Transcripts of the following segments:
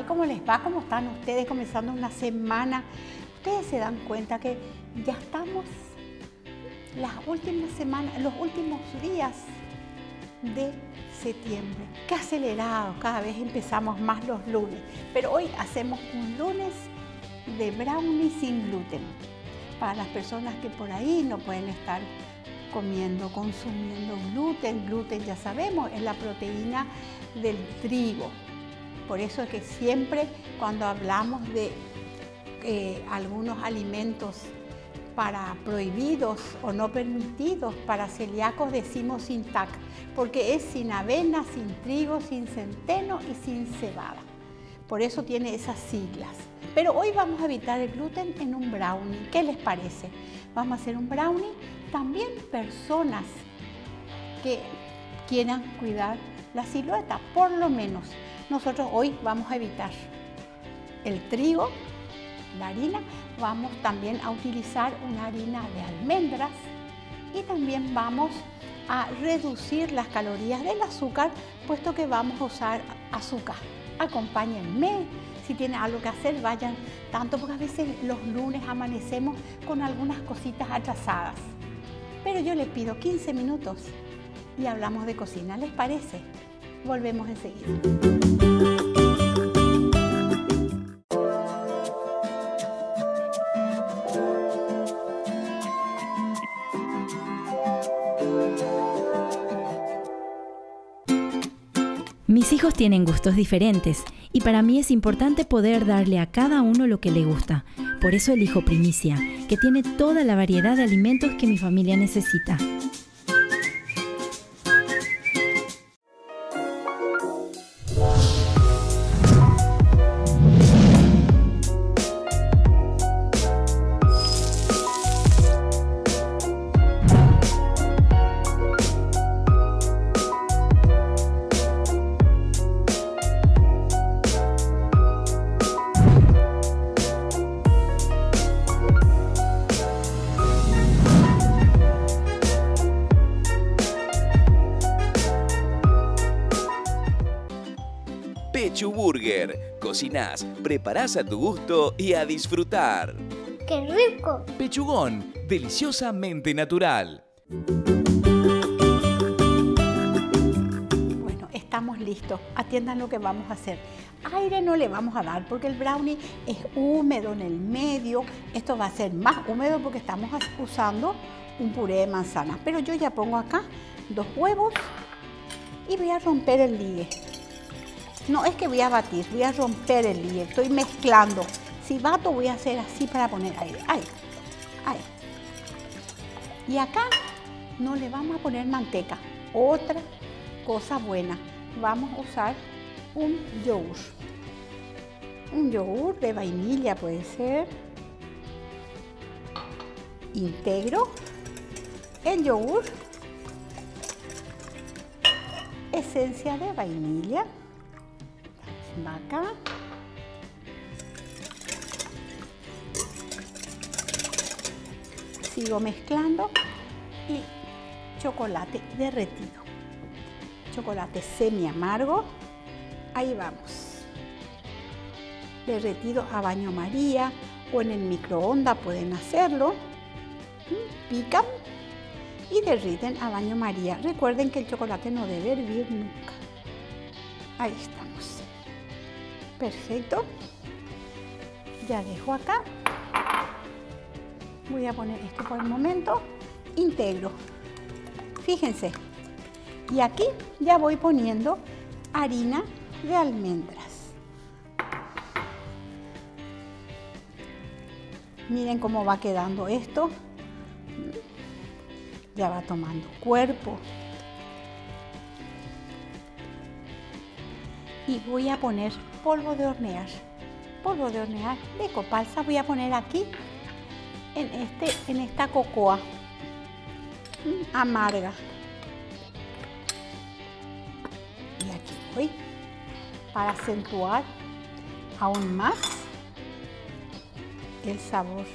tal como les va? ¿Cómo están ustedes comenzando una semana? Ustedes se dan cuenta que ya estamos las últimas semanas, los últimos días de septiembre. Qué acelerado, cada vez empezamos más los lunes. Pero hoy hacemos un lunes de brownie sin gluten. Para las personas que por ahí no pueden estar comiendo, consumiendo gluten. Gluten, ya sabemos, es la proteína del trigo. Por eso es que siempre cuando hablamos de eh, algunos alimentos para prohibidos o no permitidos para celíacos decimos sin TAC, porque es sin avena, sin trigo, sin centeno y sin cebada. Por eso tiene esas siglas. Pero hoy vamos a evitar el gluten en un brownie. ¿Qué les parece? Vamos a hacer un brownie. También personas que quieran cuidar la silueta, por lo menos. Nosotros hoy vamos a evitar el trigo, la harina, vamos también a utilizar una harina de almendras y también vamos a reducir las calorías del azúcar, puesto que vamos a usar azúcar. Acompáñenme, si tienen algo que hacer, vayan tanto, porque a veces los lunes amanecemos con algunas cositas atrasadas. Pero yo les pido 15 minutos y hablamos de cocina, ¿les parece? Volvemos enseguida. Mis hijos tienen gustos diferentes y para mí es importante poder darle a cada uno lo que le gusta. Por eso elijo Primicia, que tiene toda la variedad de alimentos que mi familia necesita. Pechu Burger. Cocinás, preparás a tu gusto y a disfrutar. ¡Qué rico! Pechugón, deliciosamente natural. Bueno, estamos listos. Atiendan lo que vamos a hacer. Aire no le vamos a dar porque el brownie es húmedo en el medio. Esto va a ser más húmedo porque estamos usando un puré de manzana. Pero yo ya pongo acá dos huevos y voy a romper el ligue. No es que voy a batir, voy a romper el ligue, estoy mezclando. Si bato voy a hacer así para poner aire. Ahí, ahí. Y acá no le vamos a poner manteca. Otra cosa buena, vamos a usar un yogur. Un yogur de vainilla puede ser. Integro el yogur. Esencia de vainilla acá. Sigo mezclando y chocolate derretido. Chocolate semi amargo. Ahí vamos. Derretido a baño María o en el microondas pueden hacerlo. Pican y derriten a baño María. Recuerden que el chocolate no debe hervir nunca. Ahí estamos. Perfecto. Ya dejo acá. Voy a poner esto por el momento. Integro. Fíjense. Y aquí ya voy poniendo harina de almendras. Miren cómo va quedando esto. Ya va tomando cuerpo. Y voy a poner polvo de hornear. Polvo de hornear de copalsa voy a poner aquí en, este, en esta cocoa mm, amarga. Y aquí voy para acentuar aún más el sabor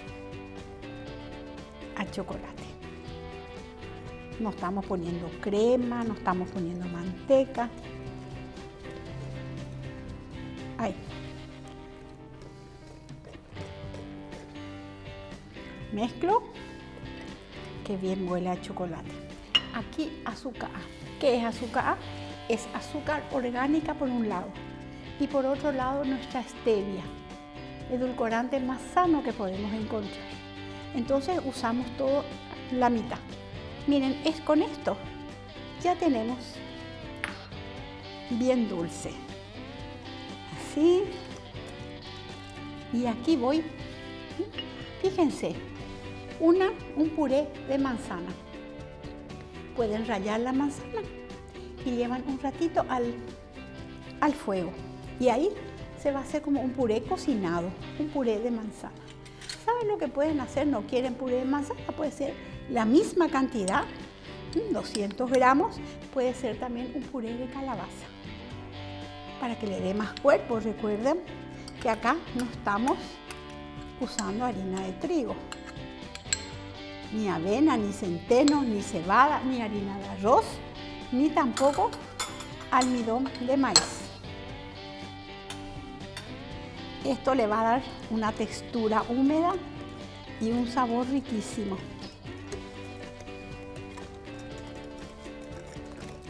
a chocolate. No estamos poniendo crema, no estamos poniendo manteca. Mezclo. Que bien huele a chocolate. Aquí azúcar. ¿Qué es azúcar? Es azúcar orgánica por un lado y por otro lado nuestra stevia, edulcorante más sano que podemos encontrar. Entonces usamos todo la mitad. Miren, es con esto. Ya tenemos bien dulce. Así. Y aquí voy. Fíjense, una, un puré de manzana. Pueden rallar la manzana y llevan un ratito al, al fuego. Y ahí se va a hacer como un puré cocinado, un puré de manzana. ¿Saben lo que pueden hacer? No quieren puré de manzana, puede ser la misma cantidad, 200 gramos, puede ser también un puré de calabaza. Para que le dé más cuerpo, recuerden que acá no estamos usando harina de trigo. Ni avena, ni centeno, ni cebada, ni harina de arroz, ni tampoco almidón de maíz. Esto le va a dar una textura húmeda y un sabor riquísimo.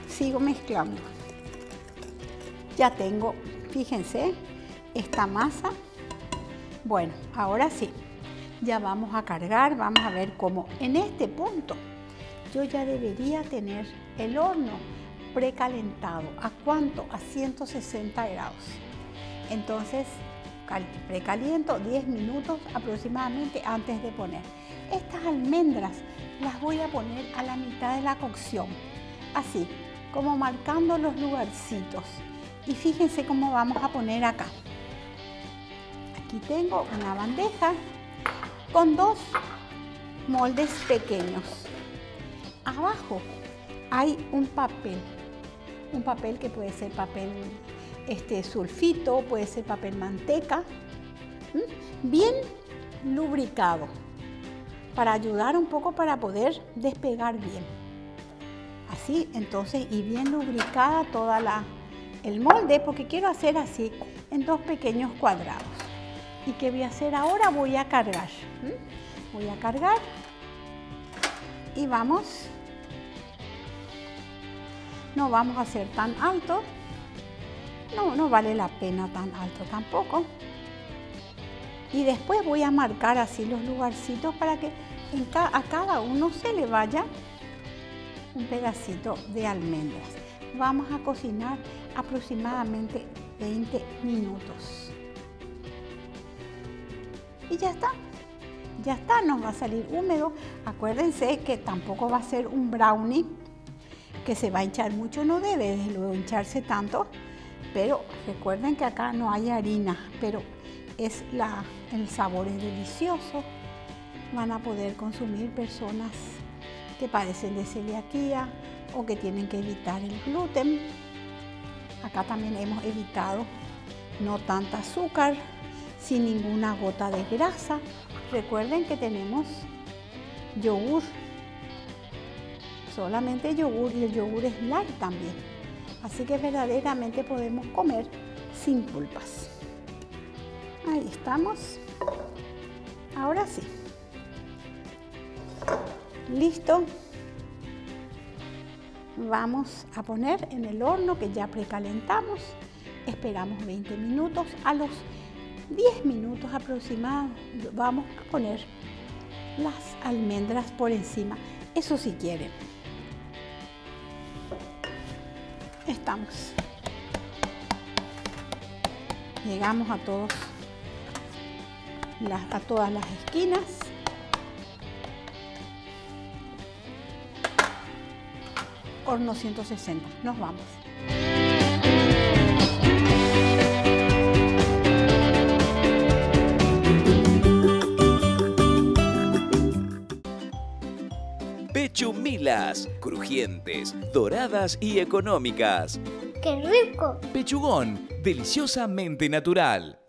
Sigo mezclando. Ya tengo, fíjense, esta masa. Bueno, ahora sí, ya vamos a cargar, vamos a ver cómo en este punto yo ya debería tener el horno precalentado. ¿A cuánto? A 160 grados. Entonces precaliento 10 minutos aproximadamente antes de poner. Estas almendras las voy a poner a la mitad de la cocción, así como marcando los lugarcitos. Y fíjense cómo vamos a poner acá. Aquí tengo una bandeja con dos moldes pequeños. Abajo hay un papel, un papel que puede ser papel este sulfito, puede ser papel manteca, bien lubricado para ayudar un poco para poder despegar bien. Así, entonces, y bien lubricada toda la el molde, porque quiero hacer así en dos pequeños cuadrados. ¿Y qué voy a hacer ahora? Voy a cargar. Voy a cargar y vamos. No vamos a hacer tan alto no, no vale la pena tan alto tampoco. Y después voy a marcar así los lugarcitos para que a cada uno se le vaya un pedacito de almendras. Vamos a cocinar aproximadamente 20 minutos. Y ya está. Ya está, nos va a salir húmedo. Acuérdense que tampoco va a ser un brownie que se va a hinchar mucho, no debe desde luego hincharse tanto pero recuerden que acá no hay harina, pero es la, el sabor es delicioso. Van a poder consumir personas que padecen de celiaquía o que tienen que evitar el gluten. Acá también hemos evitado no tanta azúcar, sin ninguna gota de grasa. Recuerden que tenemos yogur, solamente yogur y el yogur es light también. Así que verdaderamente podemos comer sin culpas. Ahí estamos. Ahora sí. Listo. Vamos a poner en el horno que ya precalentamos. Esperamos 20 minutos. A los 10 minutos aproximados vamos a poner las almendras por encima. Eso si quieren. estamos. Llegamos a todos a todas las esquinas. Horno 160. Nos vamos. Crujientes, doradas y económicas. ¡Qué rico! Pechugón, deliciosamente natural.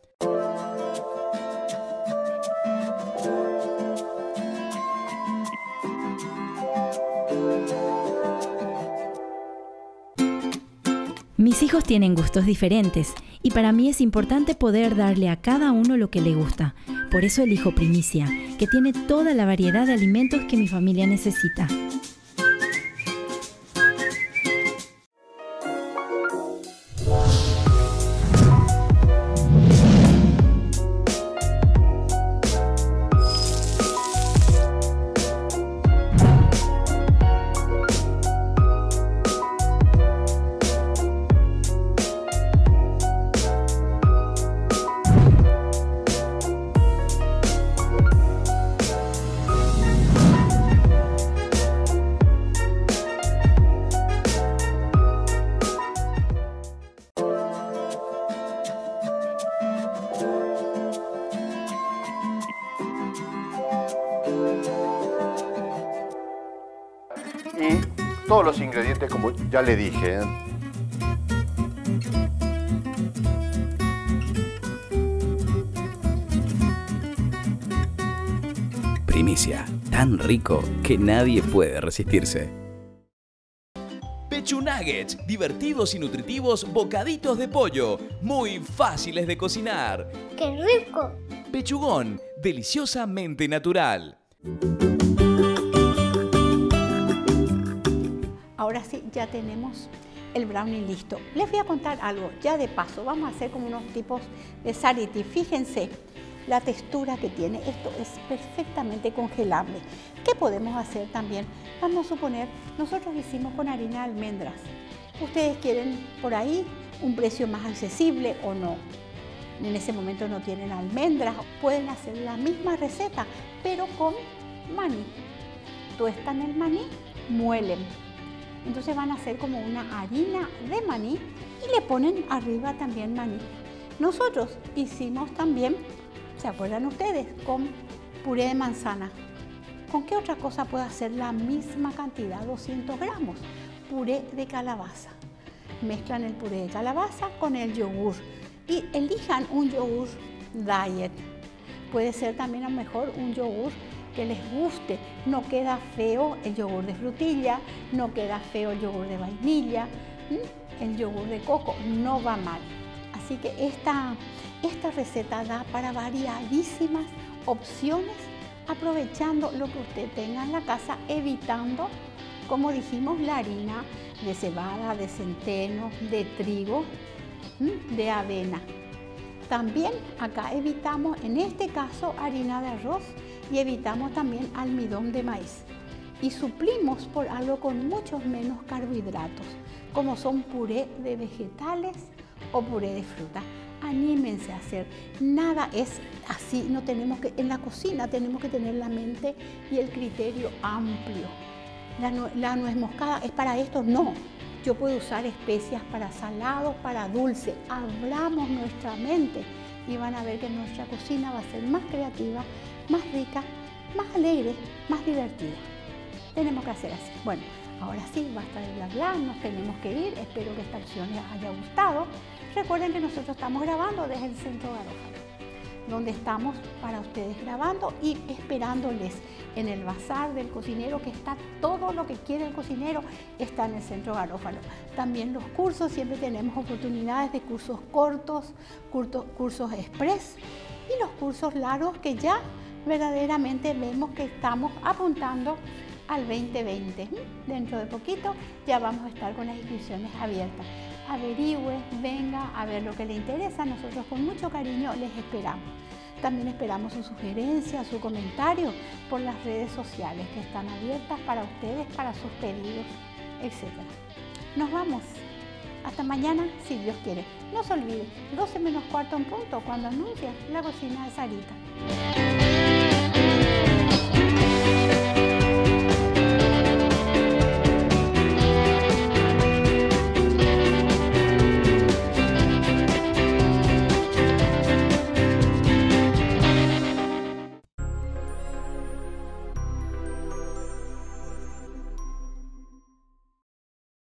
Mis hijos tienen gustos diferentes y para mí es importante poder darle a cada uno lo que le gusta. Por eso elijo Primicia, que tiene toda la variedad de alimentos que mi familia necesita. Ingredientes, como ya le dije, ¿eh? Primicia, tan rico que nadie puede resistirse. Pechu Nuggets, divertidos y nutritivos bocaditos de pollo, muy fáciles de cocinar. ¡Qué rico! Pechugón, deliciosamente natural. Ahora sí, ya tenemos el brownie listo. Les voy a contar algo, ya de paso, vamos a hacer como unos tipos de sariti. Fíjense la textura que tiene, esto es perfectamente congelable. ¿Qué podemos hacer también? Vamos a suponer, nosotros hicimos con harina de almendras. Ustedes quieren por ahí un precio más accesible o no. En ese momento no tienen almendras, pueden hacer la misma receta, pero con maní. Tuestan el maní, muelen entonces van a hacer como una harina de maní y le ponen arriba también maní. Nosotros hicimos también, ¿se acuerdan ustedes? Con puré de manzana. ¿Con qué otra cosa puede hacer la misma cantidad, 200 gramos? Puré de calabaza. Mezclan el puré de calabaza con el yogur y elijan un yogur diet. Puede ser también a lo mejor un yogur que les guste. No queda feo el yogur de frutilla, no queda feo el yogur de vainilla, el yogur de coco no va mal. Así que esta, esta receta da para variadísimas opciones aprovechando lo que usted tenga en la casa, evitando, como dijimos, la harina de cebada, de centeno, de trigo, de avena. También acá evitamos, en este caso, harina de arroz y evitamos también almidón de maíz. Y suplimos por algo con muchos menos carbohidratos, como son puré de vegetales o puré de fruta. Anímense a hacer. Nada es así, no tenemos que, en la cocina tenemos que tener la mente y el criterio amplio. La, nuez moscada es para esto, no. Yo puedo usar especias para salado, para dulce. Abramos nuestra mente y van a ver que nuestra cocina va a ser más creativa, más rica, más alegre, más divertida. Tenemos que hacer así. Bueno, ahora sí, basta de bla nos tenemos que ir. Espero que esta opción les haya gustado. Recuerden que nosotros estamos grabando desde el Centro Garófalo donde estamos para ustedes grabando y esperándoles en el bazar del cocinero, que está todo lo que quiere el cocinero, está en el centro Garófalo. También los cursos, siempre tenemos oportunidades de cursos cortos, cursos, express y los cursos largos que ya verdaderamente vemos que estamos apuntando al 2020. Dentro de poquito ya vamos a estar con las inscripciones abiertas averigüe, venga a ver lo que le interesa. Nosotros con mucho cariño les esperamos. También esperamos su sugerencia, su comentario por las redes sociales que están abiertas para ustedes, para sus pedidos, etc. Nos vamos. Hasta mañana, si Dios quiere. No se olvide, 12 menos cuarto en punto cuando anuncia la cocina de Sarita.